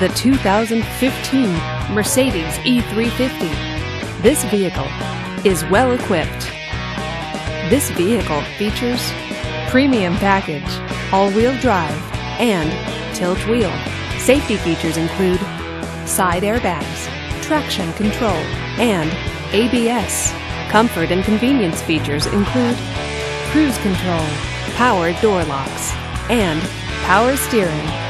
the 2015 Mercedes E350. This vehicle is well equipped. This vehicle features premium package, all-wheel drive, and tilt wheel. Safety features include side airbags, traction control, and ABS. Comfort and convenience features include cruise control, power door locks, and power steering.